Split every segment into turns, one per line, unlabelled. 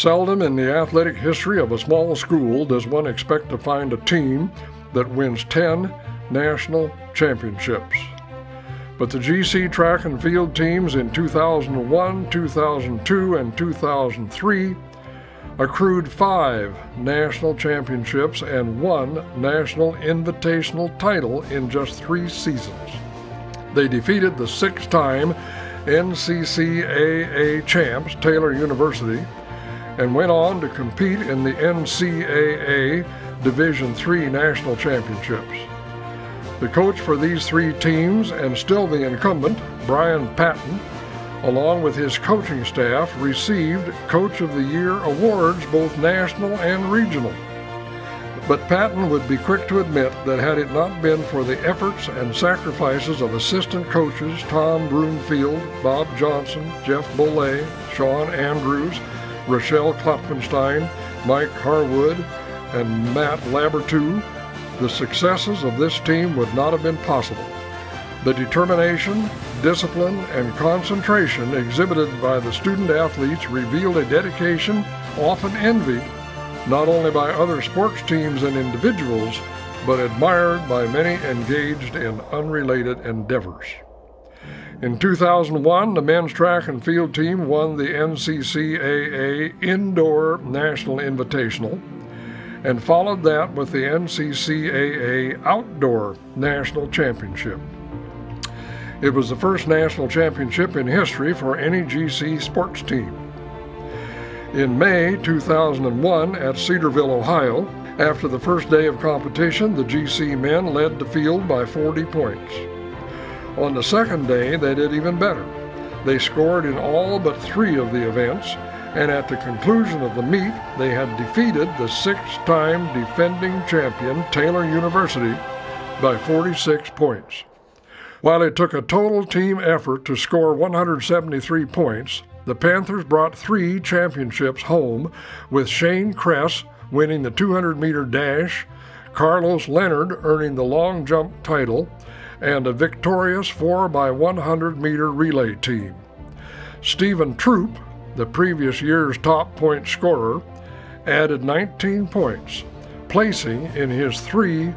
Seldom in the athletic history of a small school does one expect to find a team that wins 10 national championships. But the GC track and field teams in 2001, 2002, and 2003 accrued five national championships and one national invitational title in just three seasons. They defeated the six time NCCAA champs, Taylor University, and went on to compete in the NCAA Division III National Championships. The coach for these three teams, and still the incumbent, Brian Patton, along with his coaching staff, received Coach of the Year awards, both national and regional. But Patton would be quick to admit that had it not been for the efforts and sacrifices of assistant coaches Tom Broomfield, Bob Johnson, Jeff Bollet, Sean Andrews, Rochelle Klopfenstein, Mike Harwood, and Matt Labertu, the successes of this team would not have been possible. The determination, discipline, and concentration exhibited by the student athletes revealed a dedication often envied not only by other sports teams and individuals, but admired by many engaged in unrelated endeavors. In 2001, the men's track and field team won the NCCAA Indoor National Invitational and followed that with the NCCAA Outdoor National Championship. It was the first national championship in history for any GC sports team. In May 2001 at Cedarville, Ohio, after the first day of competition, the GC men led the field by 40 points. On the second day, they did even better. They scored in all but three of the events and at the conclusion of the meet, they had defeated the six time defending champion, Taylor University, by 46 points. While it took a total team effort to score 173 points, the Panthers brought three championships home, with Shane Kress winning the 200 meter dash, Carlos Leonard earning the long jump title, and a victorious 4 by 100 meter relay team. Stephen Troop the previous year's top point scorer, added 19 points, placing in his three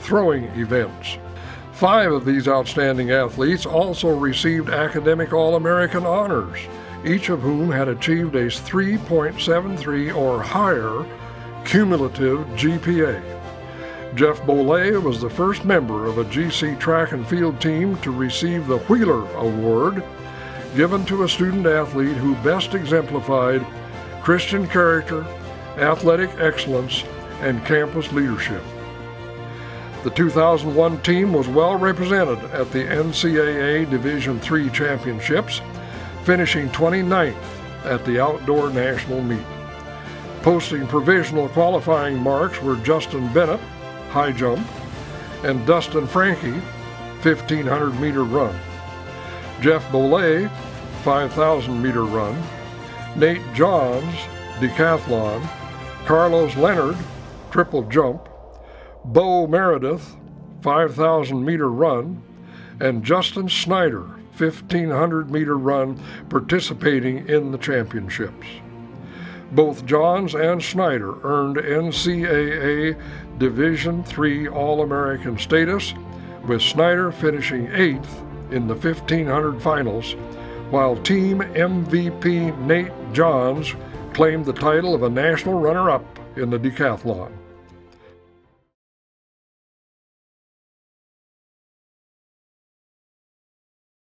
throwing events. Five of these outstanding athletes also received academic All American honors, each of whom had achieved a 3.73 or higher cumulative GPA. Jeff Bollet was the first member of a GC track and field team to receive the Wheeler Award given to a student athlete who best exemplified Christian character, athletic excellence, and campus leadership. The 2001 team was well represented at the NCAA Division III Championships, finishing 29th at the Outdoor National Meet. Posting provisional qualifying marks were Justin Bennett, high jump, and Dustin Frankie, 1500 meter run. Jeff Bollet, 5,000 meter run, Nate Johns, decathlon, Carlos Leonard, triple jump, Bo Meredith, 5,000 meter run, and Justin Snyder, 1,500 meter run, participating in the championships. Both Johns and Snyder earned NCAA Division III All American status, with Snyder finishing eighth in the 1500 finals, while team MVP Nate Johns claimed the title of a national runner up in the decathlon.